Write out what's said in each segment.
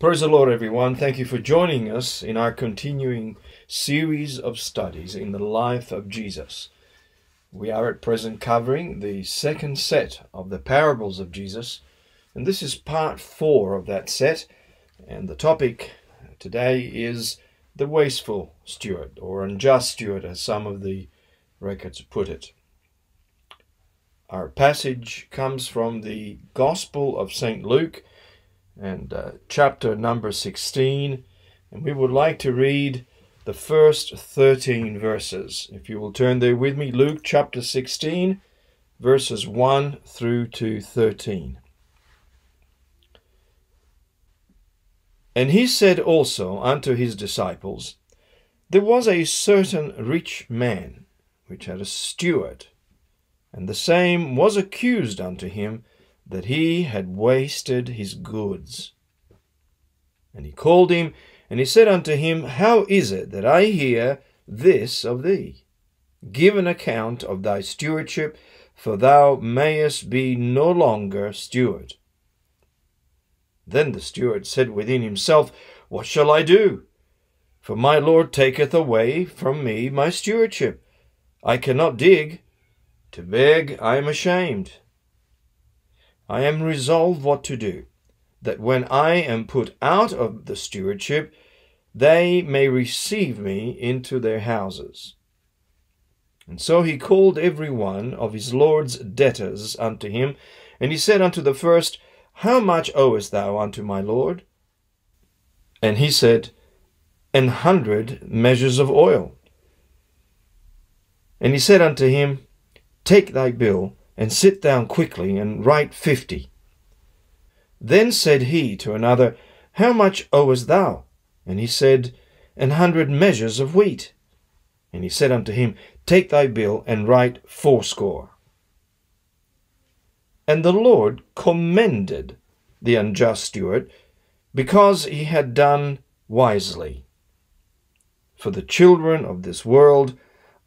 Praise the Lord, everyone. Thank you for joining us in our continuing series of studies in the life of Jesus. We are at present covering the second set of the parables of Jesus, and this is part four of that set. And the topic today is the wasteful steward, or unjust steward, as some of the records put it. Our passage comes from the Gospel of St. Luke and uh, chapter number 16. And we would like to read the first 13 verses. If you will turn there with me, Luke chapter 16, verses 1 through to 13. And he said also unto his disciples, There was a certain rich man which had a steward, and the same was accused unto him that he had wasted his goods. And he called him, and he said unto him, How is it that I hear this of thee? Give an account of thy stewardship, for thou mayest be no longer steward. Then the steward said within himself, What shall I do? For my Lord taketh away from me my stewardship. I cannot dig. To beg I am ashamed. I am resolved what to do, that when I am put out of the stewardship, they may receive me into their houses. And so he called every one of his Lord's debtors unto him, and he said unto the first, How much owest thou unto my Lord? And he said, An hundred measures of oil. And he said unto him, Take thy bill, and sit down quickly and write fifty. Then said he to another, How much owest thou? And he said, An hundred measures of wheat. And he said unto him, Take thy bill and write fourscore. And the Lord commended the unjust steward, because he had done wisely. For the children of this world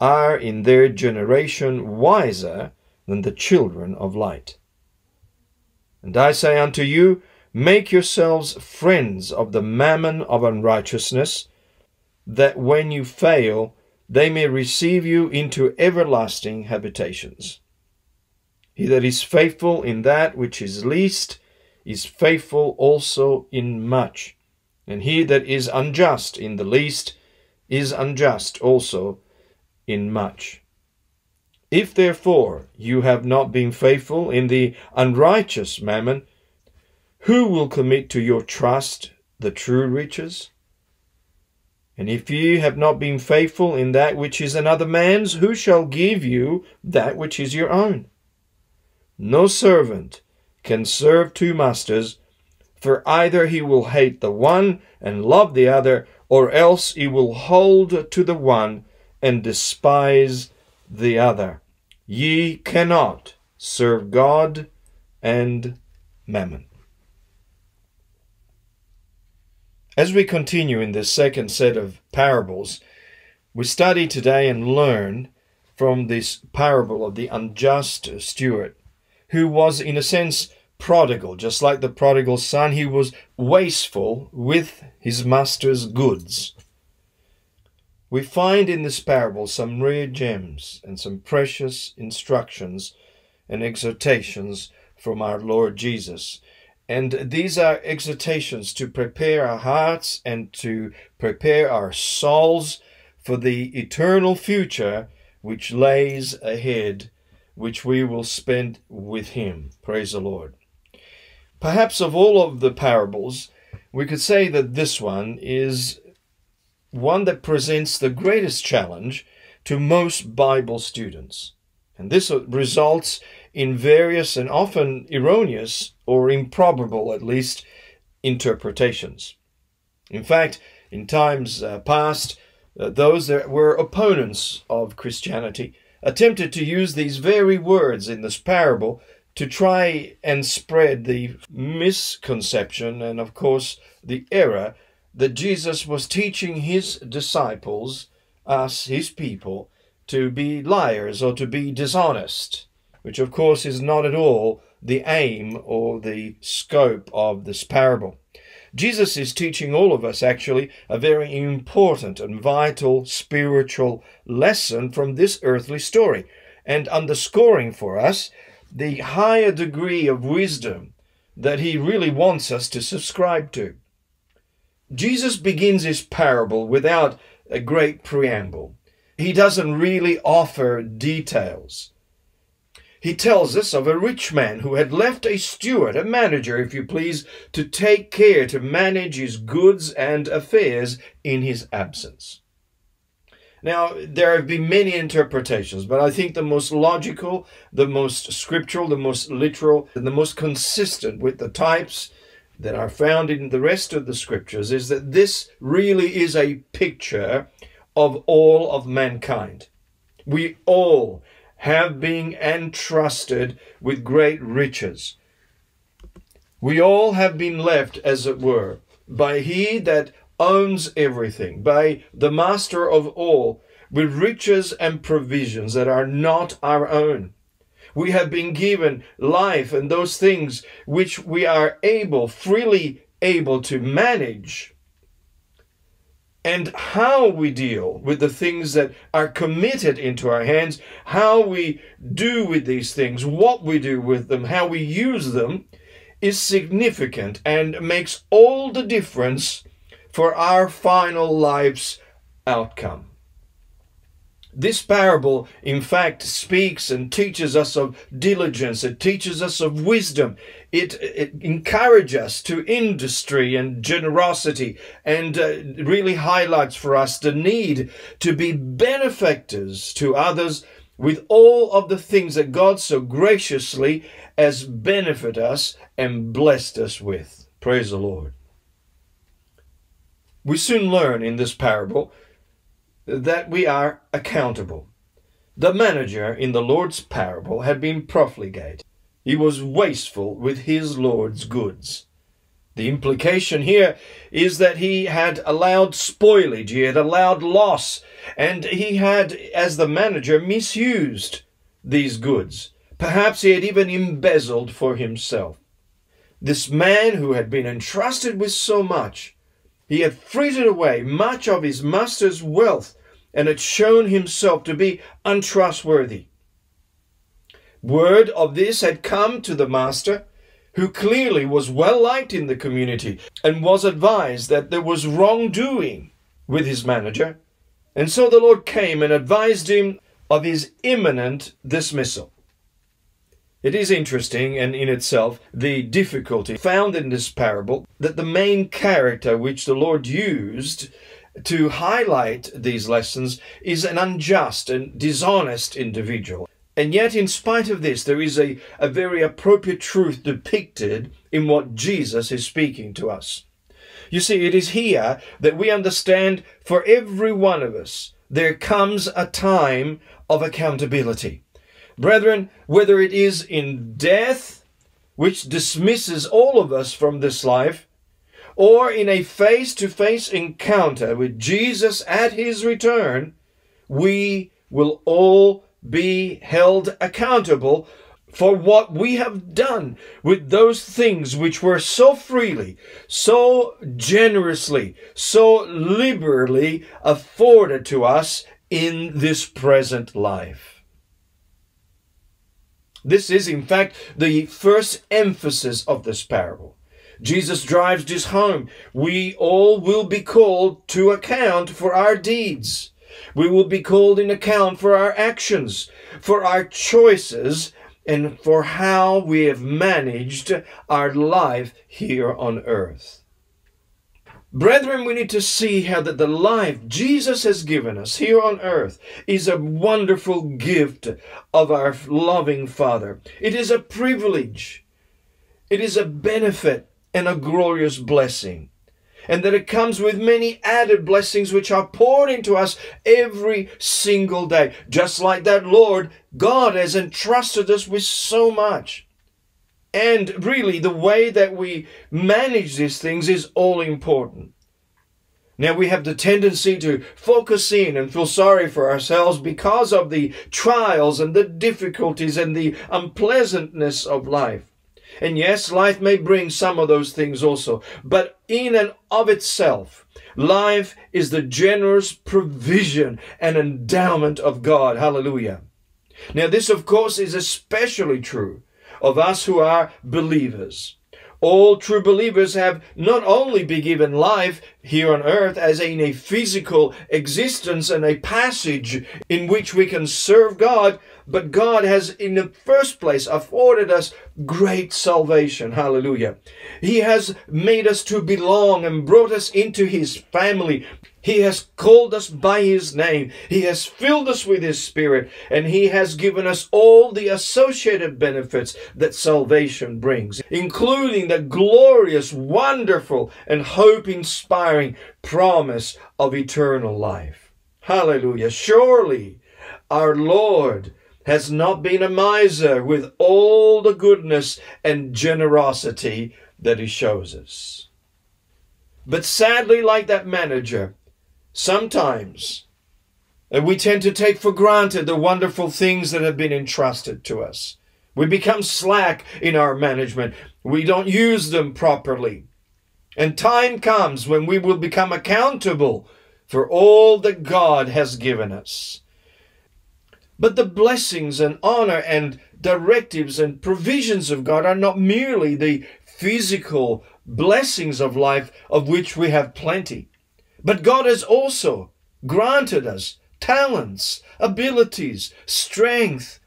are in their generation wiser than the children of light. And I say unto you, Make yourselves friends of the mammon of unrighteousness, that when you fail, they may receive you into everlasting habitations. He that is faithful in that which is least is faithful also in much, and he that is unjust in the least is unjust also in much. If therefore you have not been faithful in the unrighteous mammon, who will commit to your trust the true riches? And if you have not been faithful in that which is another man's, who shall give you that which is your own? No servant can serve two masters, for either he will hate the one and love the other, or else he will hold to the one and despise the other. Ye cannot serve God and mammon. As we continue in this second set of parables, we study today and learn from this parable of the unjust steward, who was, in a sense, prodigal. Just like the prodigal son, he was wasteful with his master's goods. We find in this parable some rare gems and some precious instructions and exhortations from our Lord Jesus. And these are exhortations to prepare our hearts and to prepare our souls for the eternal future which lays ahead, which we will spend with Him. Praise the Lord. Perhaps of all of the parables, we could say that this one is one that presents the greatest challenge to most Bible students. And this results in various and often erroneous or improbable, at least, interpretations. In fact, in times uh, past, uh, those that were opponents of Christianity attempted to use these very words in this parable to try and spread the misconception and, of course, the error that Jesus was teaching his disciples, us, his people, to be liars or to be dishonest, which of course is not at all the aim or the scope of this parable. Jesus is teaching all of us actually a very important and vital spiritual lesson from this earthly story and underscoring for us the higher degree of wisdom that he really wants us to subscribe to. Jesus begins his parable without a great preamble. He doesn't really offer details. He tells us of a rich man who had left a steward, a manager, if you please, to take care to manage his goods and affairs in his absence. Now, there have been many interpretations, but I think the most logical, the most scriptural, the most literal, and the most consistent with the types that are found in the rest of the scriptures is that this really is a picture of all of mankind. We all have been entrusted with great riches. We all have been left, as it were, by He that owns everything, by the Master of all, with riches and provisions that are not our own. We have been given life and those things which we are able, freely able to manage and how we deal with the things that are committed into our hands, how we do with these things, what we do with them, how we use them, is significant and makes all the difference for our final life's outcome. This parable, in fact, speaks and teaches us of diligence. It teaches us of wisdom. It, it encourages us to industry and generosity and uh, really highlights for us the need to be benefactors to others with all of the things that God so graciously has benefited us and blessed us with. Praise the Lord. We soon learn in this parable that we are accountable. The manager in the Lord's parable had been profligate. He was wasteful with his Lord's goods. The implication here is that he had allowed spoilage, he had allowed loss, and he had, as the manager, misused these goods. Perhaps he had even embezzled for himself. This man who had been entrusted with so much he had frittered away much of his master's wealth and had shown himself to be untrustworthy. Word of this had come to the master, who clearly was well liked in the community and was advised that there was wrongdoing with his manager. And so the Lord came and advised him of his imminent dismissal. It is interesting and in itself the difficulty found in this parable that the main character which the Lord used to highlight these lessons is an unjust and dishonest individual. And yet, in spite of this, there is a, a very appropriate truth depicted in what Jesus is speaking to us. You see, it is here that we understand for every one of us there comes a time of accountability. Brethren, whether it is in death, which dismisses all of us from this life, or in a face to face encounter with Jesus at his return, we will all be held accountable for what we have done with those things which were so freely, so generously, so liberally afforded to us in this present life. This is, in fact, the first emphasis of this parable. Jesus drives this home. We all will be called to account for our deeds. We will be called in account for our actions, for our choices, and for how we have managed our life here on earth. Brethren, we need to see how that the life Jesus has given us here on earth is a wonderful gift of our loving Father. It is a privilege. It is a benefit and a glorious blessing. And that it comes with many added blessings which are poured into us every single day. Just like that Lord, God has entrusted us with so much. And really, the way that we manage these things is all important. Now, we have the tendency to focus in and feel sorry for ourselves because of the trials and the difficulties and the unpleasantness of life. And yes, life may bring some of those things also, but in and of itself, life is the generous provision and endowment of God. Hallelujah. Now, this, of course, is especially true of us who are believers. All true believers have not only been given life here on earth as in a physical existence and a passage in which we can serve God, but God has in the first place afforded us great salvation. Hallelujah. He has made us to belong and brought us into His family. He has called us by His name. He has filled us with His Spirit, and He has given us all the associated benefits that salvation brings, including the glorious, wonderful, and hope inspiring promise of eternal life. Hallelujah. Surely our Lord has not been a miser with all the goodness and generosity that He shows us. But sadly, like that manager, Sometimes uh, we tend to take for granted the wonderful things that have been entrusted to us. We become slack in our management. We don't use them properly. And time comes when we will become accountable for all that God has given us. But the blessings and honor and directives and provisions of God are not merely the physical blessings of life of which we have plenty. But God has also granted us talents, abilities, strength,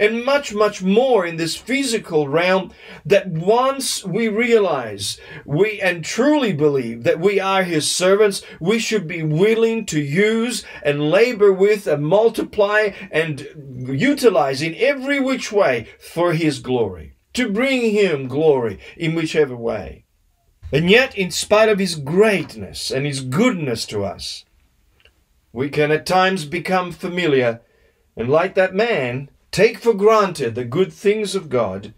and much, much more in this physical realm that once we realize we and truly believe that we are His servants, we should be willing to use and labor with and multiply and utilize in every which way for His glory, to bring Him glory in whichever way. And yet, in spite of His greatness and His goodness to us, we can at times become familiar and, like that man, take for granted the good things of God.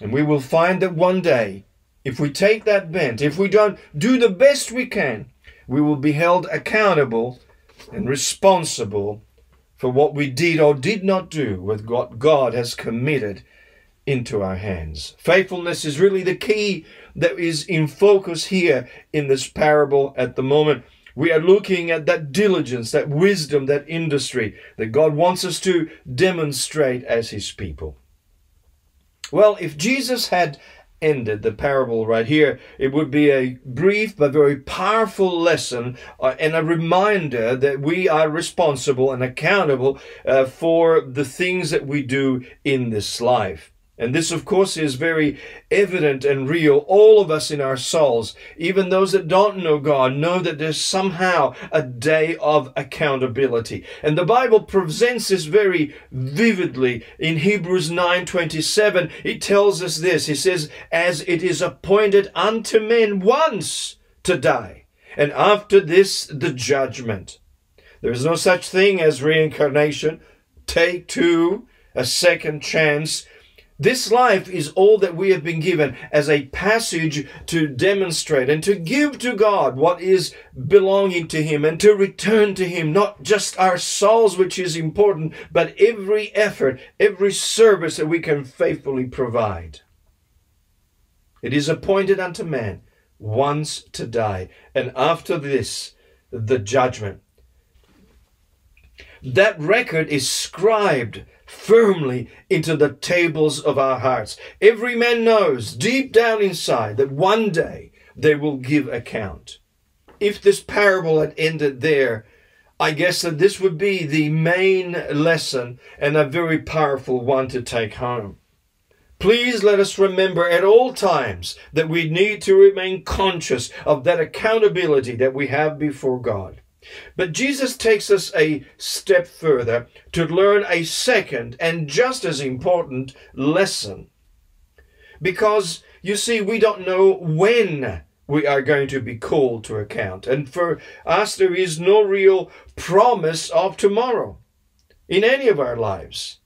And we will find that one day, if we take that bent, if we don't do the best we can, we will be held accountable and responsible for what we did or did not do with what God has committed into our hands. Faithfulness is really the key that is in focus here in this parable at the moment. We are looking at that diligence, that wisdom, that industry that God wants us to demonstrate as His people. Well, if Jesus had ended the parable right here, it would be a brief but very powerful lesson uh, and a reminder that we are responsible and accountable uh, for the things that we do in this life. And this, of course, is very evident and real. All of us in our souls, even those that don't know God, know that there's somehow a day of accountability. And the Bible presents this very vividly in Hebrews 9:27. It tells us this. He says, "As it is appointed unto men once to die, and after this the judgment." There is no such thing as reincarnation. Take two, a second chance this life is all that we have been given as a passage to demonstrate and to give to God what is belonging to Him and to return to Him, not just our souls, which is important, but every effort, every service that we can faithfully provide. It is appointed unto man once to die, and after this, the judgment. That record is scribed firmly into the tables of our hearts. Every man knows deep down inside that one day they will give account. If this parable had ended there, I guess that this would be the main lesson and a very powerful one to take home. Please let us remember at all times that we need to remain conscious of that accountability that we have before God. But Jesus takes us a step further to learn a second and just as important lesson. Because, you see, we don't know when we are going to be called to account. And for us, there is no real promise of tomorrow in any of our lives.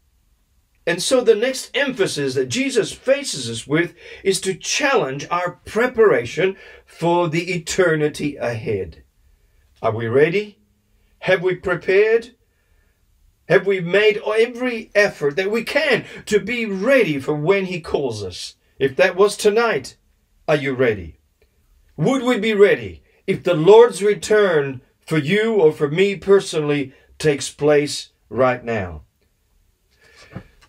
And so the next emphasis that Jesus faces us with is to challenge our preparation for the eternity ahead. Are we ready? Have we prepared? Have we made every effort that we can to be ready for when He calls us? If that was tonight, are you ready? Would we be ready if the Lord's return for you or for me personally takes place right now?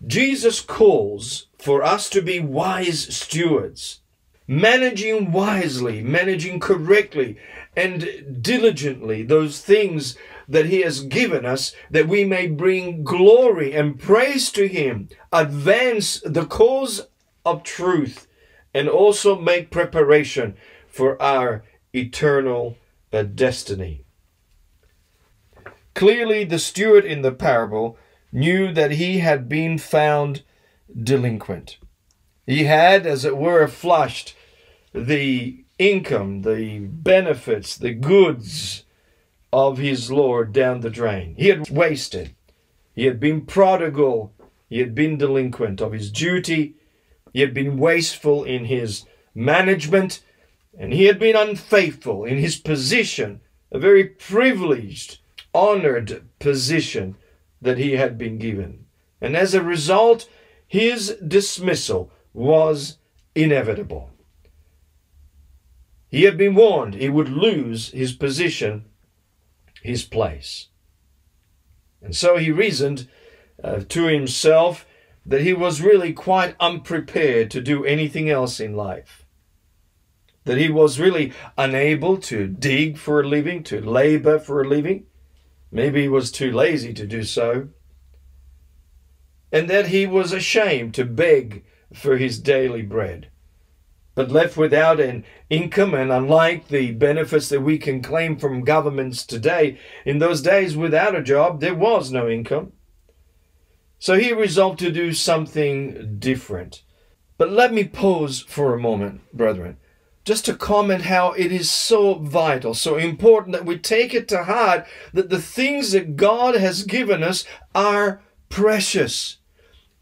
Jesus calls for us to be wise stewards, managing wisely, managing correctly, and diligently those things that He has given us that we may bring glory and praise to Him, advance the cause of truth, and also make preparation for our eternal uh, destiny. Clearly, the steward in the parable knew that he had been found delinquent. He had, as it were, flushed the income, the benefits, the goods of his Lord down the drain. He had wasted. He had been prodigal. He had been delinquent of his duty. He had been wasteful in his management. And he had been unfaithful in his position, a very privileged, honored position that he had been given. And as a result, his dismissal was inevitable. He had been warned he would lose his position, his place. And so he reasoned uh, to himself that he was really quite unprepared to do anything else in life. That he was really unable to dig for a living, to labor for a living. Maybe he was too lazy to do so. And that he was ashamed to beg for his daily bread. But left without an income, and unlike the benefits that we can claim from governments today, in those days without a job, there was no income. So he resolved to do something different. But let me pause for a moment, brethren just to comment how it is so vital, so important that we take it to heart that the things that God has given us are precious.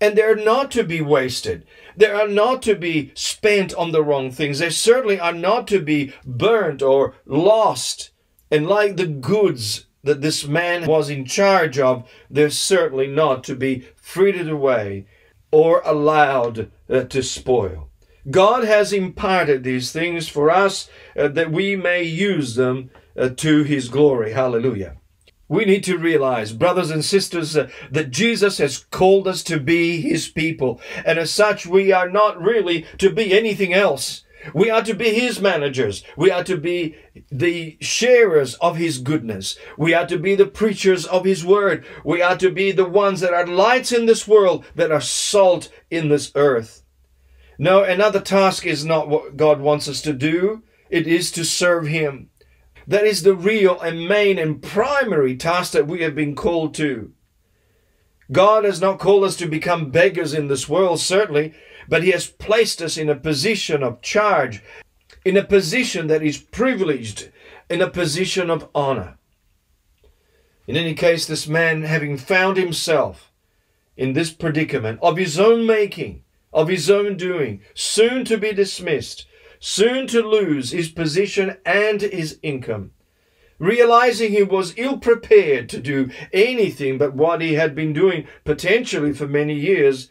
And they're not to be wasted. They are not to be spent on the wrong things. They certainly are not to be burnt or lost. And like the goods that this man was in charge of, they're certainly not to be frittered away or allowed uh, to spoil. God has imparted these things for us uh, that we may use them uh, to His glory. Hallelujah. We need to realize, brothers and sisters, uh, that Jesus has called us to be His people. And as such, we are not really to be anything else. We are to be His managers. We are to be the sharers of His goodness. We are to be the preachers of His word. We are to be the ones that are lights in this world, that are salt in this earth. No, another task is not what God wants us to do. It is to serve Him. That is the real and main and primary task that we have been called to. God has not called us to become beggars in this world, certainly, but He has placed us in a position of charge, in a position that is privileged, in a position of honor. In any case, this man, having found himself in this predicament of his own making, of his own doing, soon to be dismissed, soon to lose his position and his income. Realizing he was ill prepared to do anything but what he had been doing potentially for many years,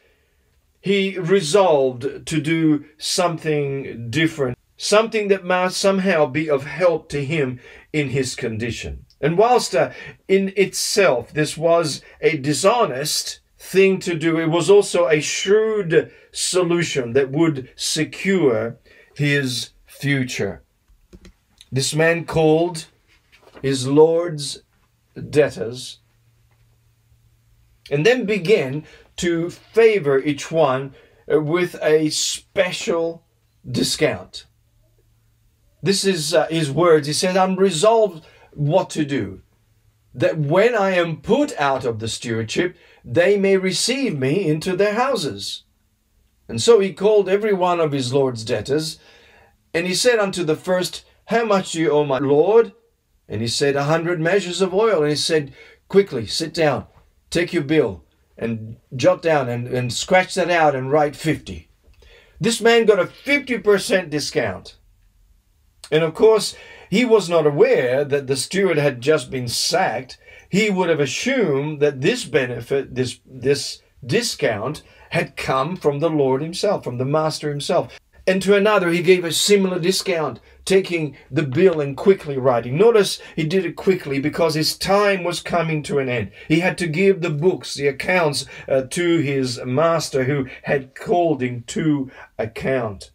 he resolved to do something different, something that might somehow be of help to him in his condition. And whilst uh, in itself this was a dishonest thing to do. It was also a shrewd solution that would secure his future. This man called his Lord's debtors and then began to favor each one with a special discount. This is uh, his words. He said, I'm resolved what to do. That when I am put out of the stewardship, they may receive me into their houses. And so he called every one of his Lord's debtors, and he said unto the first, How much do you owe my Lord? And he said, A hundred measures of oil. And he said, Quickly, sit down, take your bill, and jot down and, and scratch that out and write 50. This man got a 50% discount. And of course, he was not aware that the steward had just been sacked he would have assumed that this benefit, this, this discount, had come from the Lord himself, from the master himself. And to another, he gave a similar discount, taking the bill and quickly writing. Notice he did it quickly because his time was coming to an end. He had to give the books, the accounts uh, to his master who had called him to account.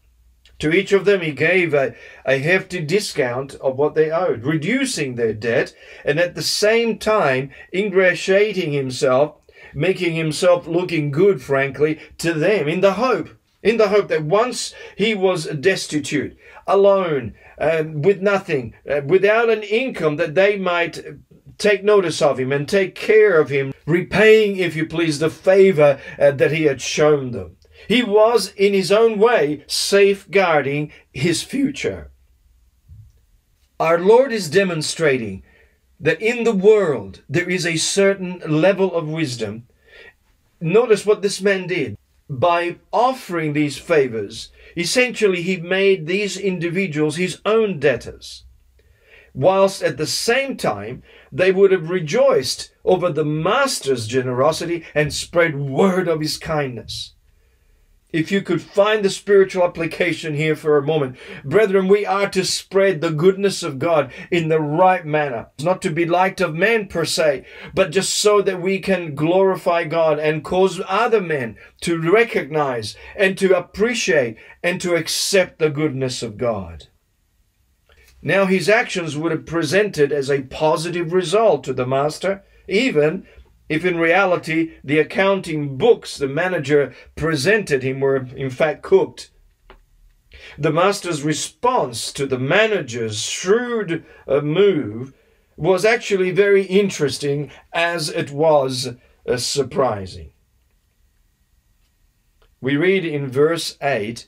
To each of them, he gave a, a hefty discount of what they owed, reducing their debt, and at the same time ingratiating himself, making himself looking good, frankly, to them in the hope in the hope that once he was destitute, alone, um, with nothing, uh, without an income, that they might take notice of him and take care of him, repaying, if you please, the favor uh, that he had shown them. He was, in his own way, safeguarding his future. Our Lord is demonstrating that in the world there is a certain level of wisdom. Notice what this man did. By offering these favors, essentially he made these individuals his own debtors, whilst at the same time they would have rejoiced over the master's generosity and spread word of his kindness if you could find the spiritual application here for a moment. Brethren, we are to spread the goodness of God in the right manner, not to be liked of men per se, but just so that we can glorify God and cause other men to recognize and to appreciate and to accept the goodness of God. Now, his actions would have presented as a positive result to the master, even if in reality the accounting books the manager presented him were in fact cooked. The master's response to the manager's shrewd uh, move was actually very interesting as it was uh, surprising. We read in verse 8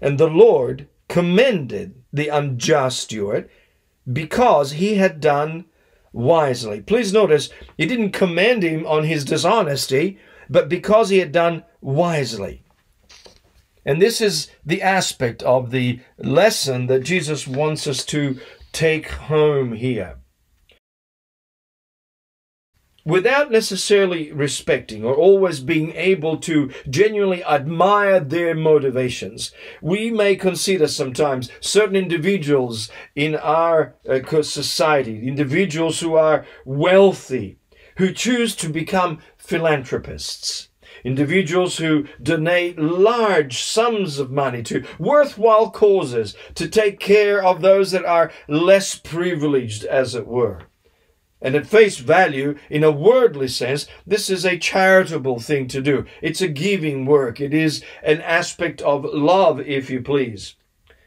And the Lord commended the unjust steward because he had done wisely. Please notice, he didn't commend him on his dishonesty, but because he had done wisely. And this is the aspect of the lesson that Jesus wants us to take home here without necessarily respecting or always being able to genuinely admire their motivations. We may consider sometimes certain individuals in our uh, society, individuals who are wealthy, who choose to become philanthropists. Individuals who donate large sums of money to worthwhile causes to take care of those that are less privileged, as it were. And at face value, in a worldly sense, this is a charitable thing to do. It's a giving work. It is an aspect of love, if you please.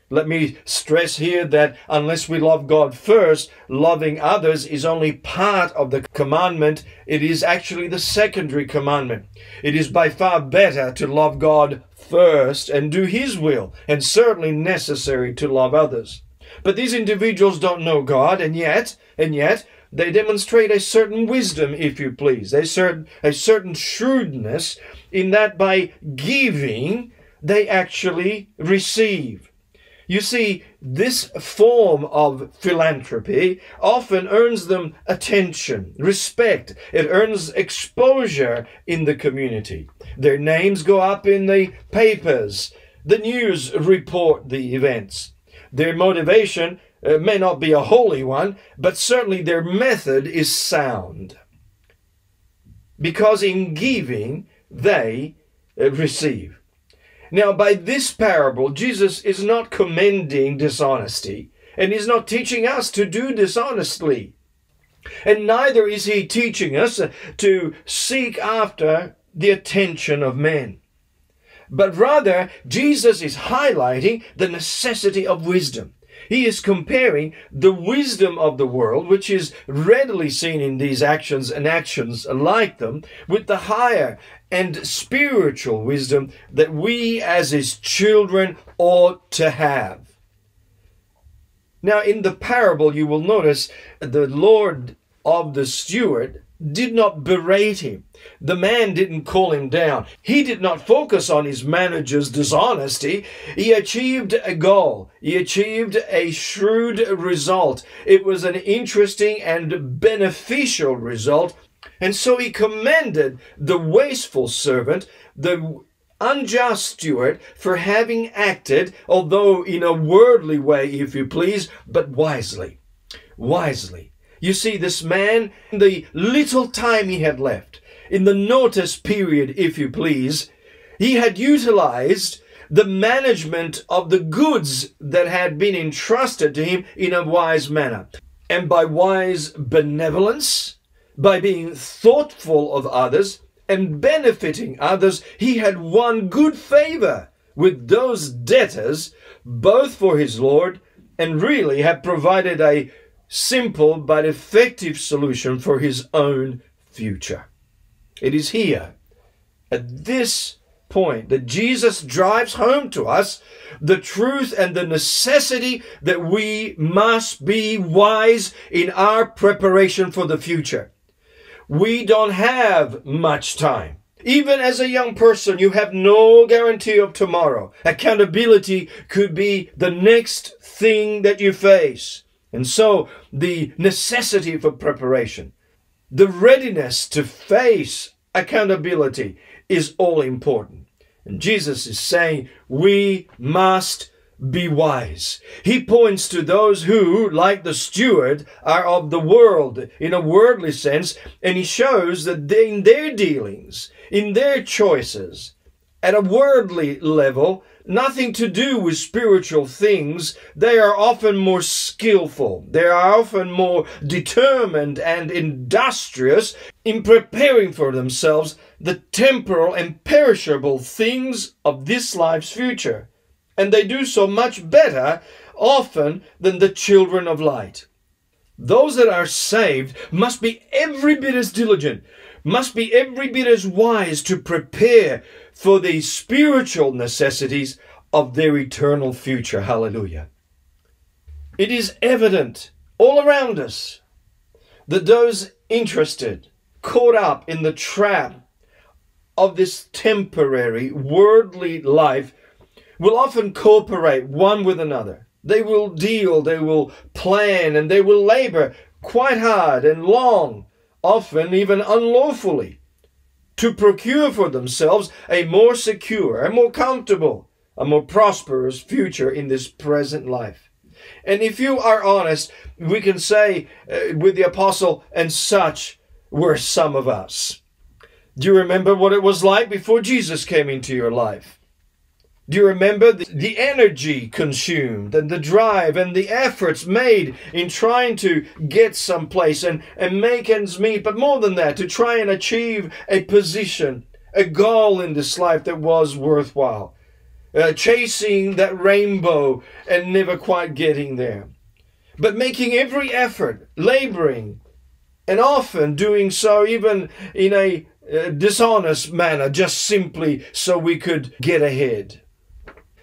Let me stress here that unless we love God first, loving others is only part of the commandment. It is actually the secondary commandment. It is by far better to love God first and do His will, and certainly necessary to love others. But these individuals don't know God, and yet, and yet, they demonstrate a certain wisdom, if you please, a certain, a certain shrewdness in that by giving, they actually receive. You see, this form of philanthropy often earns them attention, respect. It earns exposure in the community. Their names go up in the papers. The news report the events. Their motivation it may not be a holy one, but certainly their method is sound. Because in giving, they uh, receive. Now, by this parable, Jesus is not commending dishonesty, and he's not teaching us to do dishonestly. And neither is he teaching us to seek after the attention of men. But rather, Jesus is highlighting the necessity of wisdom. He is comparing the wisdom of the world, which is readily seen in these actions and actions like them, with the higher and spiritual wisdom that we as his children ought to have. Now, in the parable, you will notice the Lord of the steward did not berate him. The man didn't call him down. He did not focus on his manager's dishonesty. He achieved a goal. He achieved a shrewd result. It was an interesting and beneficial result And so he commended the wasteful servant, the unjust steward, for having acted, although in a worldly way, if you please, but wisely. Wisely. You see, this man, in the little time he had left, in the notice period, if you please, he had utilized the management of the goods that had been entrusted to him in a wise manner. And by wise benevolence, by being thoughtful of others and benefiting others, he had won good favor with those debtors, both for his Lord and really had provided a simple but effective solution for his own future. It is here, at this point, that Jesus drives home to us the truth and the necessity that we must be wise in our preparation for the future. We don't have much time. Even as a young person, you have no guarantee of tomorrow. Accountability could be the next thing that you face. And so, the necessity for preparation, the readiness to face accountability is all important. And Jesus is saying we must be wise. He points to those who, like the steward, are of the world in a worldly sense, and he shows that they, in their dealings, in their choices, at a worldly level, nothing to do with spiritual things, they are often more skillful. They are often more determined and industrious in preparing for themselves the temporal and perishable things of this life's future. And they do so much better often than the children of light. Those that are saved must be every bit as diligent, must be every bit as wise to prepare for the spiritual necessities of their eternal future. Hallelujah. It is evident all around us that those interested, caught up in the trap of this temporary worldly life will often cooperate one with another. They will deal, they will plan, and they will labor quite hard and long, often even unlawfully, to procure for themselves a more secure, a more comfortable, a more prosperous future in this present life. And if you are honest, we can say uh, with the apostle, and such were some of us. Do you remember what it was like before Jesus came into your life? Do you remember the, the, energy consumed and the drive and the efforts made in trying to get someplace and, and make ends meet? But more than that, to try and achieve a position, a goal in this life that was worthwhile. Uh, chasing that rainbow and never quite getting there. But making every effort, laboring, and often doing so even in a uh, dishonest manner, just simply so we could get ahead.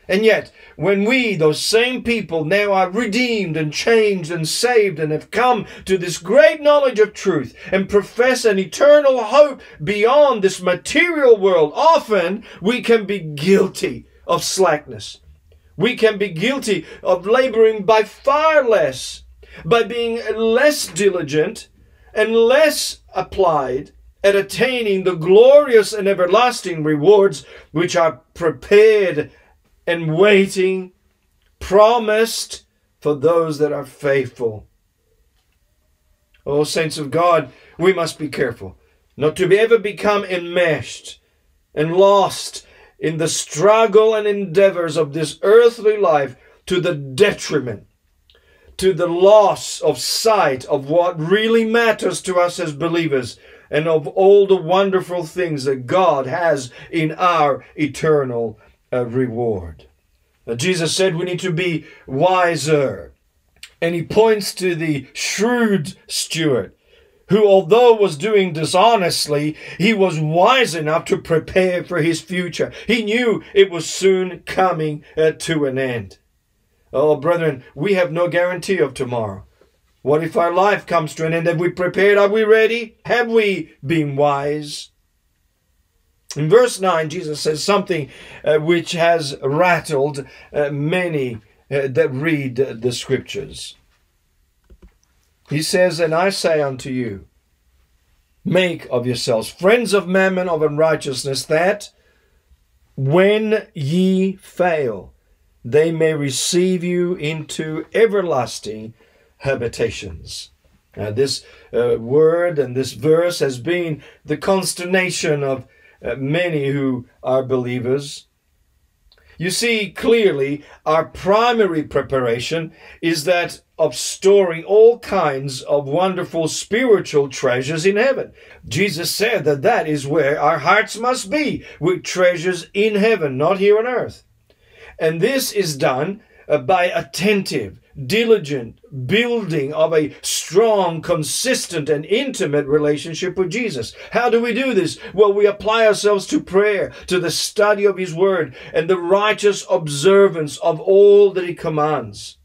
And yet, when we, those same people, now are redeemed and changed and saved and have come to this great knowledge of truth and profess an eternal hope beyond this material world, often we can be guilty of slackness. We can be guilty of laboring by far less, by being less diligent and less applied at attaining the glorious and everlasting rewards which are prepared and waiting, promised for those that are faithful. Oh, saints of God, we must be careful not to ever become enmeshed and lost in the struggle and endeavors of this earthly life to the detriment, to the loss of sight of what really matters to us as believers and of all the wonderful things that God has in our eternal a reward. Jesus said we need to be wiser. And he points to the shrewd steward who, although was doing dishonestly, he was wise enough to prepare for his future. He knew it was soon coming uh, to an end. Oh, brethren, we have no guarantee of tomorrow. What if our life comes to an end? Have we prepared? Are we ready? Have we been wise? In verse 9, Jesus says something uh, which has rattled uh, many uh, that read the scriptures. He says, And I say unto you, Make of yourselves friends of mammon of unrighteousness, that when ye fail, they may receive you into everlasting habitations. Now, this uh, word and this verse has been the consternation of many who are believers. You see clearly our primary preparation is that of storing all kinds of wonderful spiritual treasures in heaven. Jesus said that that is where our hearts must be, with treasures in heaven, not here on earth. And this is done uh, Uh, by attentive, diligent building of a strong, consistent, and intimate relationship with Jesus. How do we do this? Well, we apply ourselves to prayer, to the study of His Word, and the righteous observance of all that He commands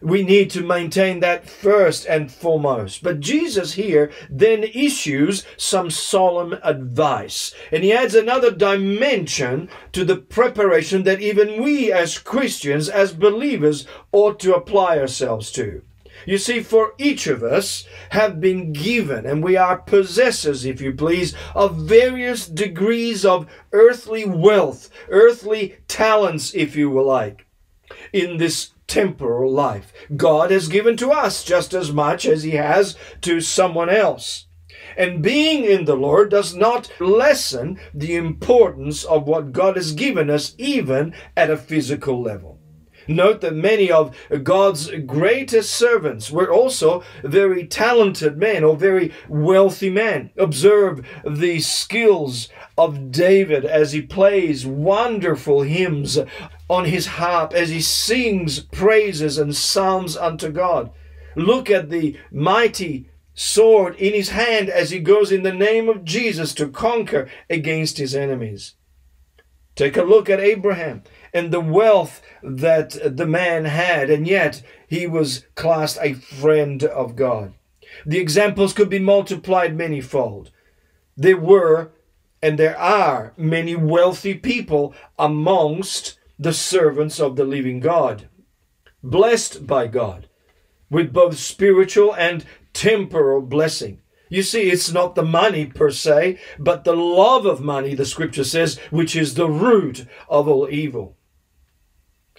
we need to maintain that first and foremost. But Jesus here then issues some solemn advice. And he adds another dimension to the preparation that even we as Christians, as believers, ought to apply ourselves to. You see, for each of us have been given, and we are possessors, if you please, of various degrees of earthly wealth, earthly talents, if you will like, in this temporal life. God has given to us just as much as He has to someone else. And being in the Lord does not lessen the importance of what God has given us, even at a physical level. Note that many of God's greatest servants were also very talented men or very wealthy men. Observe the skills of David as he plays wonderful hymns on his harp, as he sings praises and psalms unto God. Look at the mighty sword in his hand as he goes in the name of Jesus to conquer against his enemies. Take a look at Abraham and the wealth that the man had, and yet he was classed a friend of God. The examples could be multiplied manyfold. There were and there are many wealthy people amongst the servants of the living God, blessed by God with both spiritual and temporal blessing. You see, it's not the money per se, but the love of money, the scripture says, which is the root of all evil.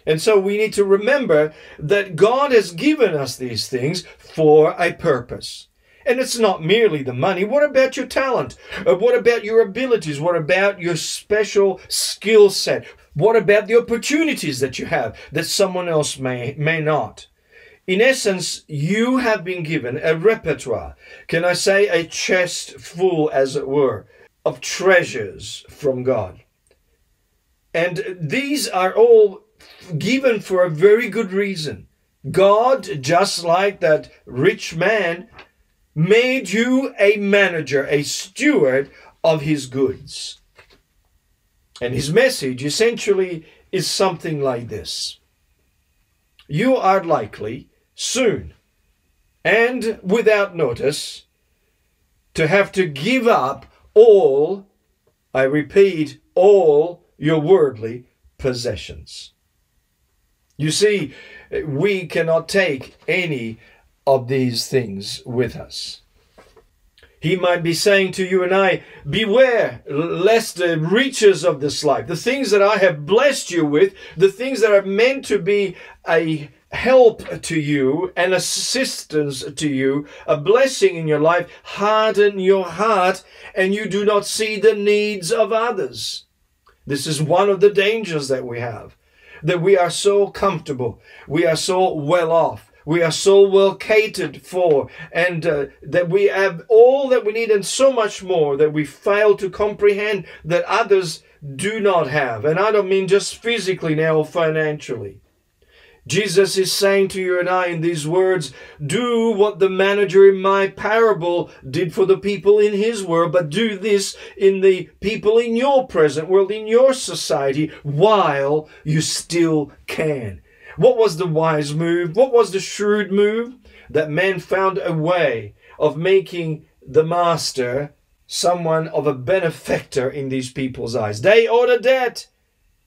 And so we need to remember that God has given us these things for a purpose. And it's not merely the money. What about your talent? Uh, what about your abilities? What about your special skill set? What about the opportunities that you have that someone else may, may not? In essence, you have been given a repertoire, can I say a chest full, as it were, of treasures from God. And these are all given for a very good reason. God, just like that rich man, made you a manager, a steward of his goods. And his message essentially is something like this You are likely soon and without notice to have to give up all, I repeat, all your worldly possessions. You see, we cannot take any of these things with us. He might be saying to you and I, Beware lest the riches of this life, the things that I have blessed you with, the things that are meant to be a help to you, an assistance to you, a blessing in your life, harden your heart and you do not see the needs of others. This is one of the dangers that we have that we are so comfortable, we are so well off, we are so well catered for, and uh, that we have all that we need and so much more that we fail to comprehend that others do not have. And I don't mean just physically now or financially. Jesus is saying to you and I in these words, do what the manager in my parable did for the people in his world, but do this in the people in your present world, in your society, while you still can. What was the wise move? What was the shrewd move? That man found a way of making the master someone of a benefactor in these people's eyes. They owed a debt,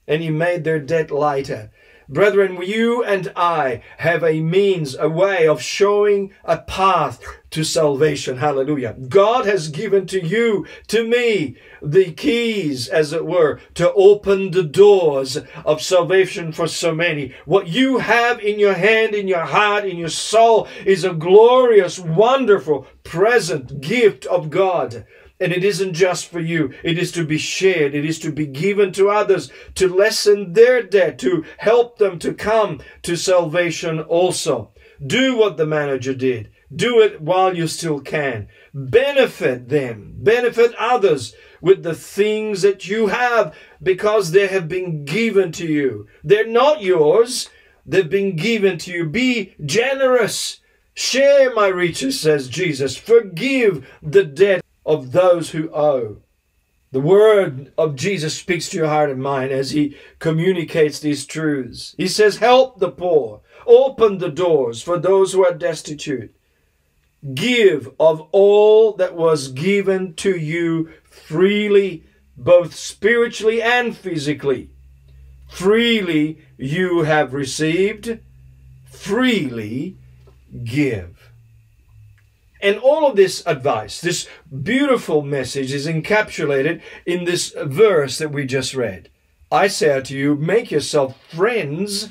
and he made their debt lighter Brethren, you and I have a means, a way of showing a path to salvation. Hallelujah. God has given to you, to me, the keys, as it were, to open the doors of salvation for so many. What you have in your hand, in your heart, in your soul is a glorious, wonderful present gift of God. And it isn't just for you. It is to be shared. It is to be given to others to lessen their debt, to help them to come to salvation also. Do what the manager did. Do it while you still can. Benefit them. Benefit others with the things that you have because they have been given to you. They're not yours. They've been given to you. Be generous. Share my riches, says Jesus. Forgive the debt of those who owe. The word of Jesus speaks to your heart and mind as he communicates these truths. He says, Help the poor, open the doors for those who are destitute. Give of all that was given to you freely, both spiritually and physically. Freely you have received, freely give. And all of this advice, this beautiful message, is encapsulated in this verse that we just read. I say to you, make yourself friends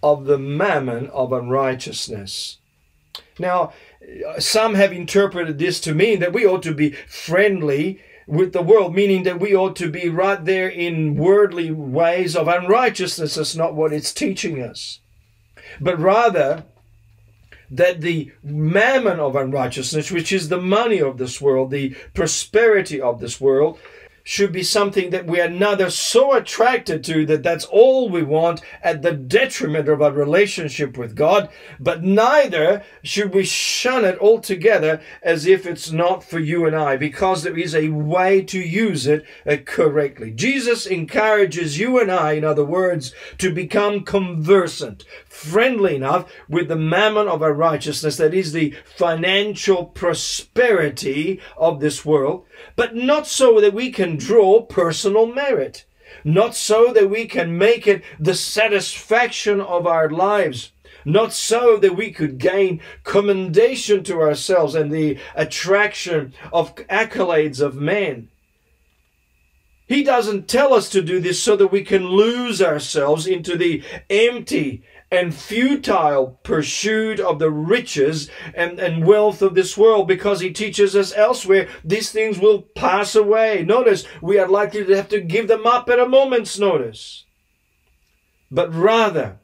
of the mammon of unrighteousness. Now, some have interpreted this to mean that we ought to be friendly with the world, meaning that we ought to be right there in worldly ways of unrighteousness. That's not what it's teaching us. But rather, that the mammon of unrighteousness, which is the money of this world, the prosperity of this world, should be something that we are neither so attracted to that that's all we want at the detriment of our relationship with God, but neither should we shun it altogether as if it's not for you and I, because there is a way to use it uh, correctly. Jesus encourages you and I, in other words, to become conversant, friendly enough with the mammon of our righteousness, that is the financial prosperity of this world, but not so that we can draw personal merit, not so that we can make it the satisfaction of our lives. Not so that we could gain commendation to ourselves and the attraction of accolades of men. He doesn't tell us to do this so that we can lose ourselves into the empty and futile pursuit of the riches and, and wealth of this world because he teaches us elsewhere these things will pass away. Notice we are likely to have to give them up at a moment's notice. But rather,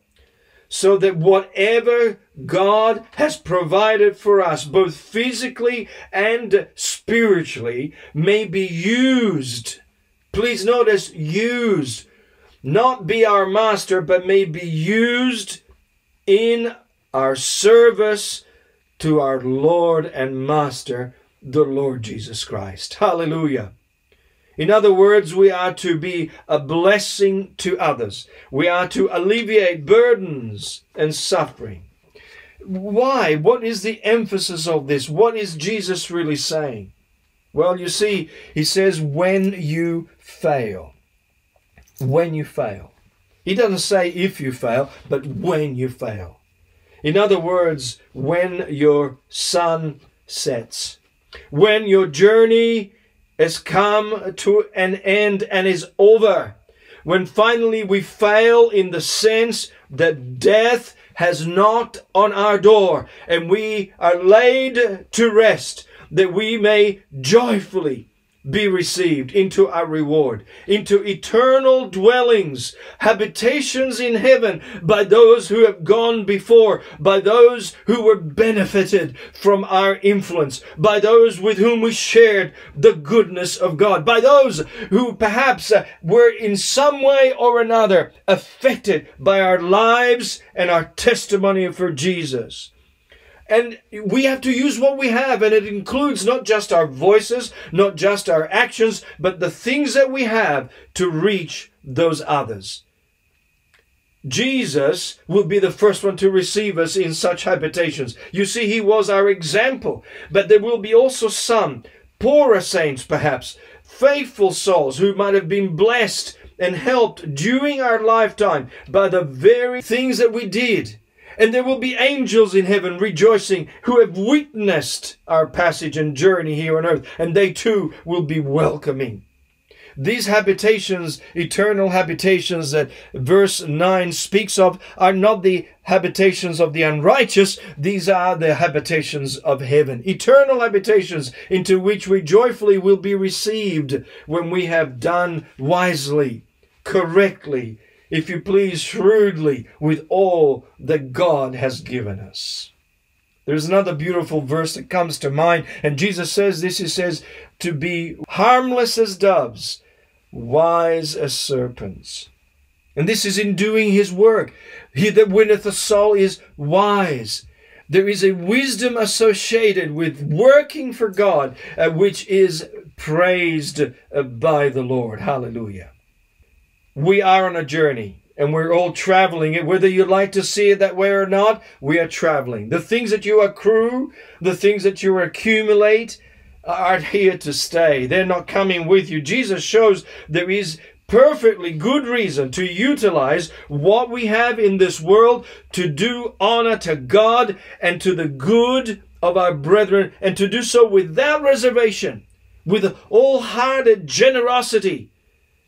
so that whatever God has provided for us, both physically and spiritually, may be used. Please notice, used not be our master, but may be used in our service to our Lord and Master, the Lord Jesus Christ. Hallelujah. In other words, we are to be a blessing to others. We are to alleviate burdens and suffering. Why? What is the emphasis of this? What is Jesus really saying? Well, you see, he says, when you fail when you fail. He doesn't say if you fail, but when you fail. In other words, when your sun sets, when your journey has come to an end and is over, when finally we fail in the sense that death has knocked on our door and we are laid to rest, that we may joyfully be received into our reward, into eternal dwellings, habitations in heaven by those who have gone before, by those who were benefited from our influence, by those with whom we shared the goodness of God, by those who perhaps uh, were in some way or another affected by our lives and our testimony for Jesus. And we have to use what we have, and it includes not just our voices, not just our actions, but the things that we have to reach those others. Jesus will be the first one to receive us in such habitations. You see, he was our example, but there will be also some poorer saints, perhaps, faithful souls who might have been blessed and helped during our lifetime by the very things that we did. And there will be angels in heaven rejoicing who have witnessed our passage and journey here on earth, and they too will be welcoming. These habitations, eternal habitations that verse 9 speaks of, are not the habitations of the unrighteous, these are the habitations of heaven. Eternal habitations into which we joyfully will be received when we have done wisely, correctly, if you please, shrewdly, with all that God has given us. There's another beautiful verse that comes to mind, and Jesus says this He says, to be harmless as doves, wise as serpents. And this is in doing his work. He that winneth a soul is wise. There is a wisdom associated with working for God, uh, which is praised uh, by the Lord. Hallelujah. We are on a journey and we're all traveling it. Whether you like to see it that way or not, we are traveling. The things that you accrue, the things that you accumulate, are here to stay. They're not coming with you. Jesus shows there is perfectly good reason to utilize what we have in this world to do honor to God and to the good of our brethren and to do so without reservation, with all-hearted generosity,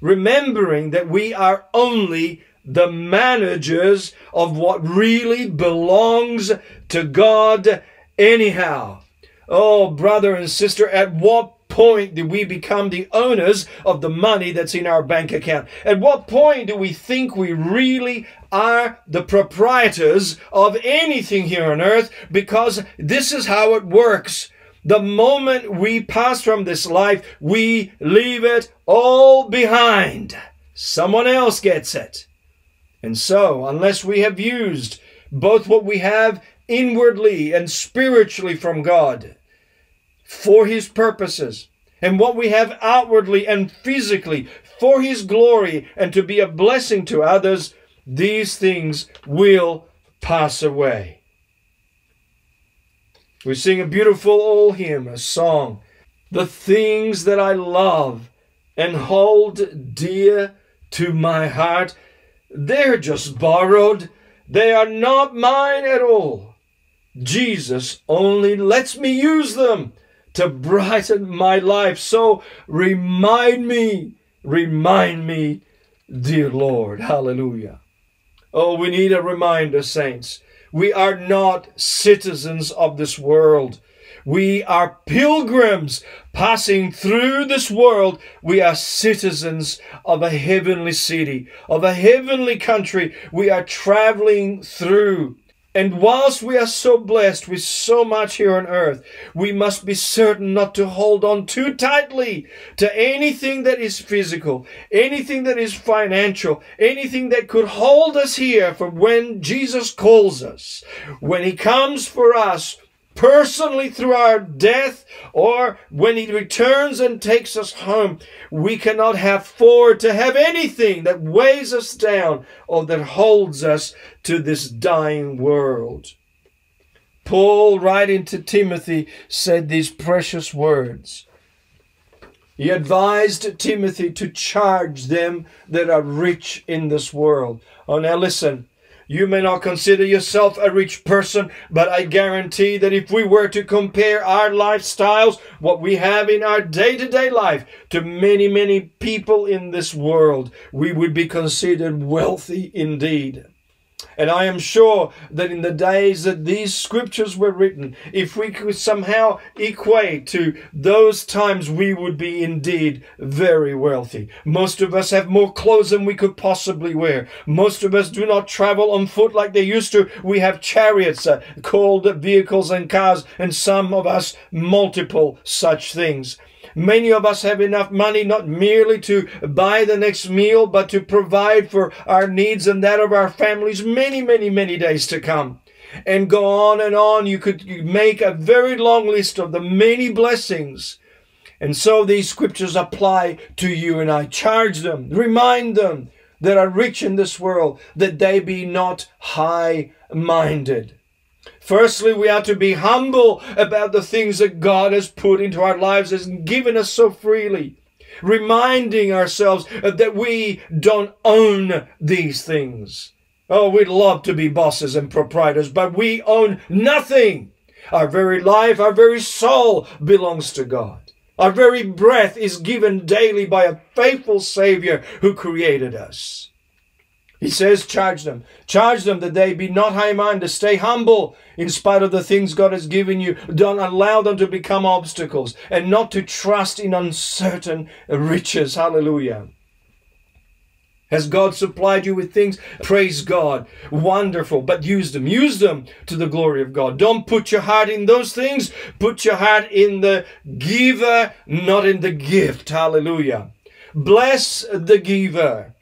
remembering that we are only the managers of what really belongs to God anyhow. Oh, brother and sister, at what point do we become the owners of the money that's in our bank account? At what point do we think we really are the proprietors of anything here on earth? Because this is how it works. The moment we pass from this life, we leave it all behind. Someone else gets it. And so, unless we have used both what we have inwardly and spiritually from God, for his purposes, and what we have outwardly and physically for his glory and to be a blessing to others, these things will pass away. We sing a beautiful old hymn, a song. The things that I love and hold dear to my heart, they're just borrowed. They are not mine at all. Jesus only lets me use them to brighten my life. So remind me, remind me, dear Lord. Hallelujah. Oh, we need a reminder, saints. We are not citizens of this world. We are pilgrims passing through this world. We are citizens of a heavenly city, of a heavenly country. We are traveling through. And whilst we are so blessed with so much here on earth, we must be certain not to hold on too tightly to anything that is physical, anything that is financial, anything that could hold us here for when Jesus calls us. When He comes for us, personally through our death or when he returns and takes us home, we cannot have afford to have anything that weighs us down or that holds us to this dying world. Paul, writing to Timothy, said these precious words. He advised Timothy to charge them that are rich in this world. Oh, now listen. You may not consider yourself a rich person, but I guarantee that if we were to compare our lifestyles, what we have in our day to day life, to many, many people in this world, we would be considered wealthy indeed. And I am sure that in the days that these scriptures were written, if we could somehow equate to those times, we would be indeed very wealthy. Most of us have more clothes than we could possibly wear. Most of us do not travel on foot like they used to. We have chariots uh, called vehicles and cars, and some of us multiple such things. Many of us have enough money not merely to buy the next meal, but to provide for our needs and that of our families many, many, many days to come. And go on and on. You could make a very long list of the many blessings. And so these scriptures apply to you and I. Charge them, remind them that are rich in this world that they be not high minded. Firstly, we are to be humble about the things that God has put into our lives and given us so freely. reminding ourselves that we don't own these things. Oh, we'd love to be bosses and proprietors, but we own nothing. Our very life, our very soul belongs to God. Our very breath is given daily by a faithful Savior who created us. He says, charge them. Charge them that they be not high minded. Stay humble in spite of the things God has given you. Don't allow them to become obstacles and not to trust in uncertain riches. Hallelujah. Has God supplied you with things? Praise God. Wonderful. But use them. Use them to the glory of God. Don't put your heart in those things. Put your heart in the giver, not in the gift. Hallelujah. Bless the giver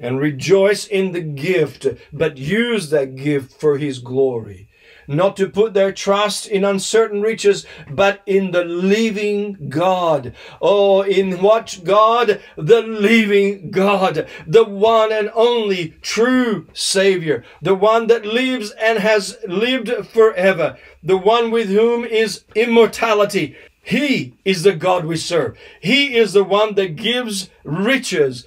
and rejoice in the gift, but use that gift for his glory not to put their trust in uncertain riches, but in the living God. Oh, in what God? The living God, the one and only true Savior, the one that lives and has lived forever, the one with whom is immortality. He is the God we serve. He is the one that gives riches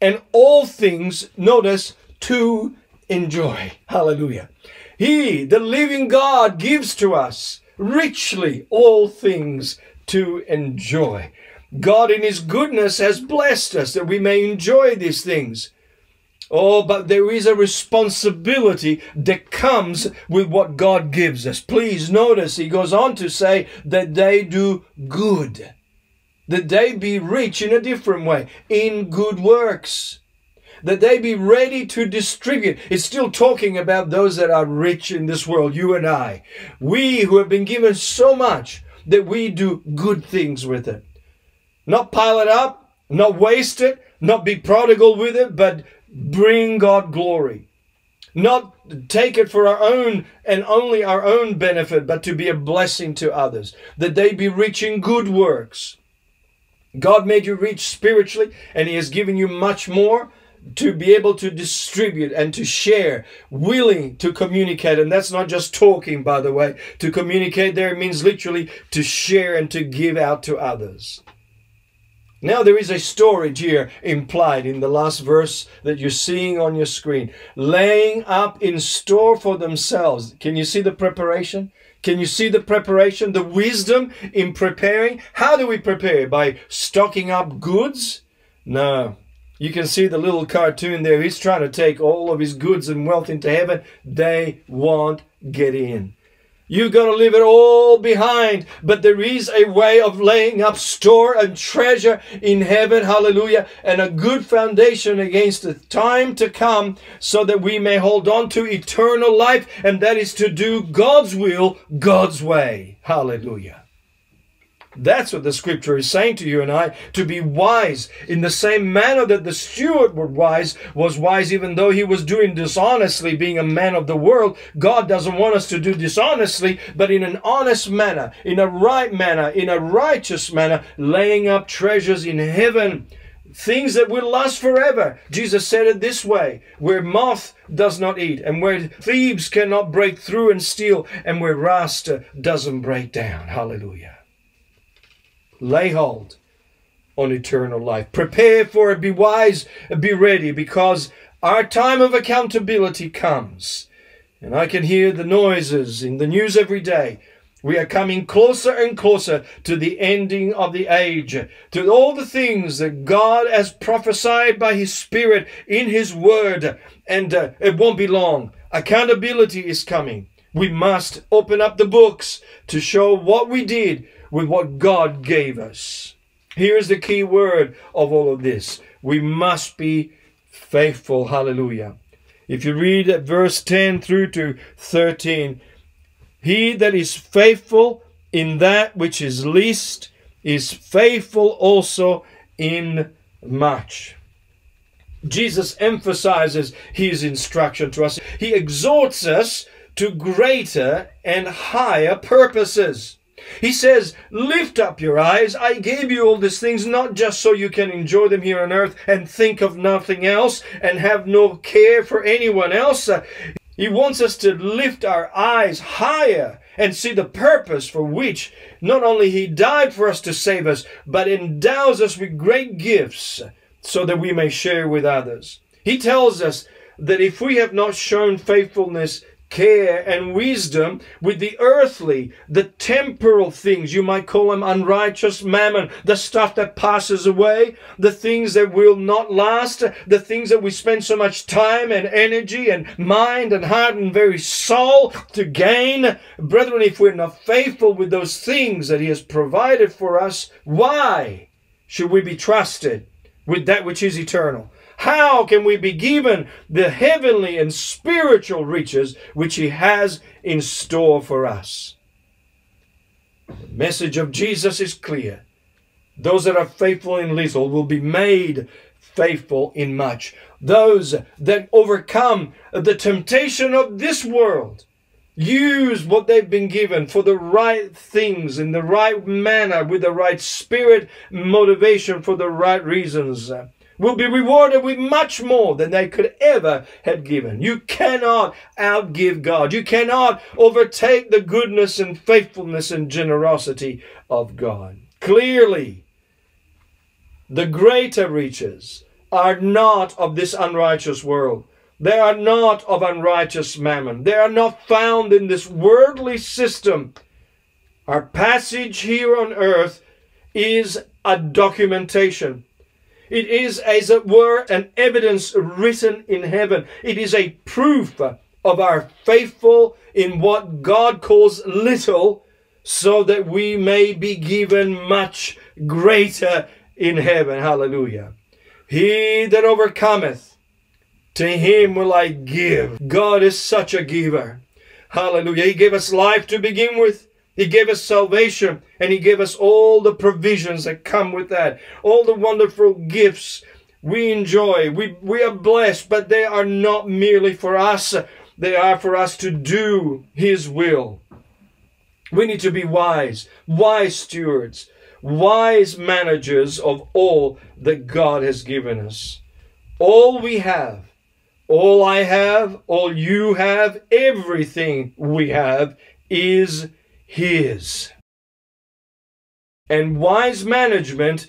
and all things, notice, to enjoy. Hallelujah. He, the living God, gives to us richly all things to enjoy. God, in His goodness, has blessed us that we may enjoy these things. Oh, but there is a responsibility that comes with what God gives us. Please notice, He goes on to say that they do good, that they be rich in a different way, in good works that they be ready to distribute. It's still talking about those that are rich in this world, you and I. We who have been given so much that we do good things with it. Not pile it up, not waste it, not be prodigal with it, but bring God glory. Not take it for our own and only our own benefit, but to be a blessing to others. That they be rich in good works. God made you rich spiritually, and He has given you much more to be able to distribute and to share, willing to communicate. And that's not just talking, by the way. To communicate there means literally to share and to give out to others. Now there is a storage here implied in the last verse that you're seeing on your screen. Laying up in store for themselves. Can you see the preparation? Can you see the preparation, the wisdom in preparing? How do we prepare? By stocking up goods? No. You can see the little cartoon there. He's trying to take all of his goods and wealth into heaven. They won't get in. You've got to leave it all behind. But there is a way of laying up store and treasure in heaven. Hallelujah. And a good foundation against the time to come so that we may hold on to eternal life. And that is to do God's will, God's way. Hallelujah. That's what the scripture is saying to you and I, to be wise in the same manner that the steward was wise, was wise even though he was doing dishonestly, being a man of the world. God doesn't want us to do dishonestly, but in an honest manner, in a right manner, in a righteous manner, laying up treasures in heaven things that will last forever. Jesus said it this way where moth does not eat, and where thieves cannot break through and steal, and where rust doesn't break down. Hallelujah lay hold on eternal life. Prepare for it, be wise, be ready, because our time of accountability comes. And I can hear the noises in the news every day. We are coming closer and closer to the ending of the age, to all the things that God has prophesied by His Spirit in His Word. And uh, it won't be long. Accountability is coming. We must open up the books to show what we did with what God gave us. Here's the key word of all of this. We must be faithful. Hallelujah. If you read at verse 10 through to 13, he that is faithful in that which is least is faithful also in much. Jesus emphasizes his instruction to us. He exhorts us to greater and higher purposes. He says, Lift up your eyes. I gave you all these things not just so you can enjoy them here on earth and think of nothing else and have no care for anyone else. He wants us to lift our eyes higher and see the purpose for which not only He died for us to save us, but endows us with great gifts so that we may share with others. He tells us that if we have not shown faithfulness care and wisdom with the earthly, the temporal things. You might call them unrighteous mammon, the stuff that passes away, the things that will not last, the things that we spend so much time and energy and mind and heart and very soul to gain. Brethren, if we're not faithful with those things that He has provided for us, why should we be trusted with that which is eternal? How can we be given the heavenly and spiritual riches which He has in store for us? The message of Jesus is clear. Those that are faithful in little will be made faithful in much. Those that overcome the temptation of this world use what they've been given for the right things in the right manner with the right spirit motivation for the right reasons will be rewarded with much more than they could ever have given. You cannot outgive God. You cannot overtake the goodness and faithfulness and generosity of God. Clearly, the greater riches are not of this unrighteous world. They are not of unrighteous mammon. They are not found in this worldly system. Our passage here on earth is a documentation it is, as it were, an evidence written in heaven. It is a proof of our faithful in what God calls little, so that we may be given much greater in heaven. Hallelujah. He that overcometh, to him will I give. God is such a giver. Hallelujah. He gave us life to begin with. He gave us salvation and He gave us all the provisions that come with that, all the wonderful gifts we enjoy. We, we are blessed, but they are not merely for us, they are for us to do His will. We need to be wise, wise stewards, wise managers of all that God has given us. All we have, all I have, all you have, everything we have is his. And wise management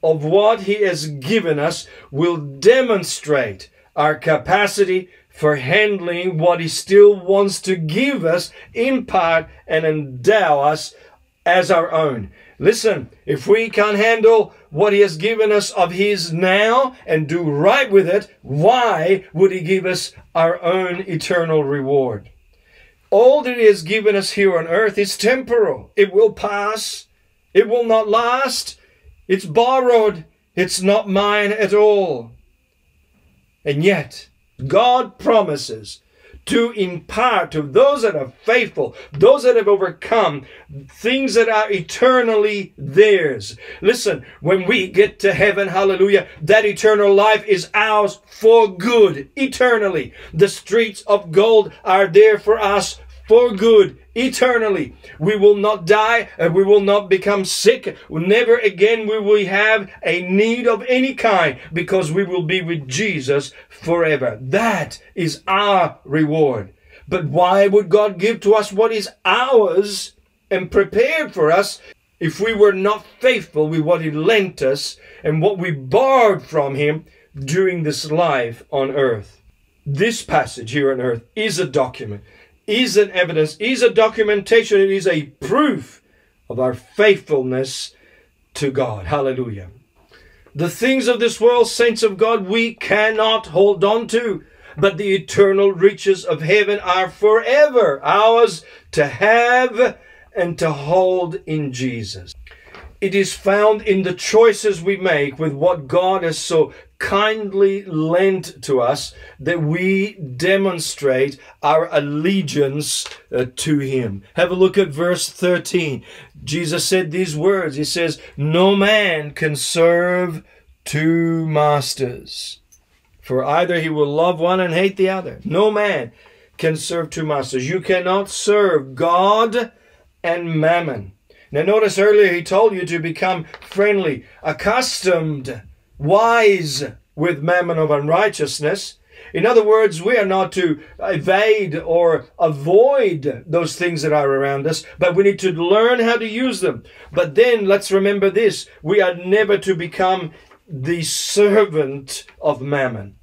of what He has given us will demonstrate our capacity for handling what He still wants to give us in part and endow us as our own. Listen, if we can't handle what He has given us of His now and do right with it, why would He give us our own eternal reward? All that He has given us here on earth is temporal. It will pass. It will not last. It's borrowed. It's not mine at all. And yet, God promises to impart to those that are faithful, those that have overcome, things that are eternally theirs. Listen, when we get to heaven, hallelujah, that eternal life is ours for good, eternally. The streets of gold are there for us for good eternally. We will not die and we will not become sick. Never again will we have a need of any kind because we will be with Jesus forever. That is our reward. But why would God give to us what is ours and prepared for us if we were not faithful with what He lent us and what we borrowed from Him during this life on earth? This passage here on earth is a document is an evidence, is a documentation, it is a proof of our faithfulness to God. Hallelujah. The things of this world, saints of God, we cannot hold on to, but the eternal riches of heaven are forever ours to have and to hold in Jesus. It is found in the choices we make with what God has so kindly lent to us that we demonstrate our allegiance uh, to him. Have a look at verse 13. Jesus said these words. He says, No man can serve two masters. For either he will love one and hate the other. No man can serve two masters. You cannot serve God and mammon. Now, notice earlier he told you to become friendly, accustomed wise with mammon of unrighteousness. In other words, we are not to evade or avoid those things that are around us, but we need to learn how to use them. But then let's remember this we are never to become the servant of mammon.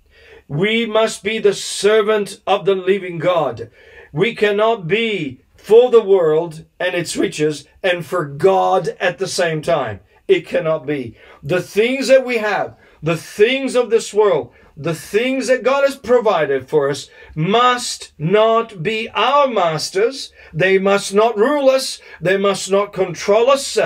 We must be the servant of the living God. We cannot be for the world and its riches and for God at the same time. It cannot be. The things that we have, the things of this world, the things that God has provided for us must not be our masters. They must not rule us. They must not control us.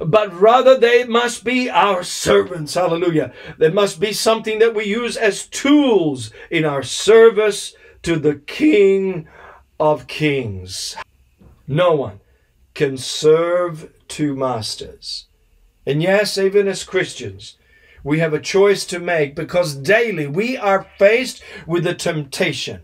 But rather, they must be our servants. Hallelujah. They must be something that we use as tools in our service to the King of Kings. No one can serve two masters. And yes, even as Christians, we have a choice to make because daily we are faced with the temptation.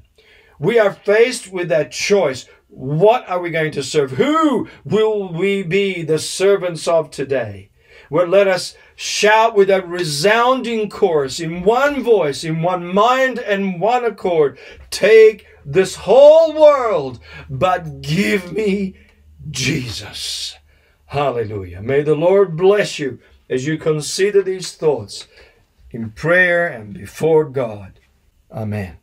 We are faced with that choice. What are we going to serve? Who will we be the servants of today? Well, let us shout with a resounding chorus in one voice, in one mind and one accord. Take this whole world, but give me Jesus. Hallelujah. May the Lord bless you as you consider these thoughts in prayer and before God. Amen.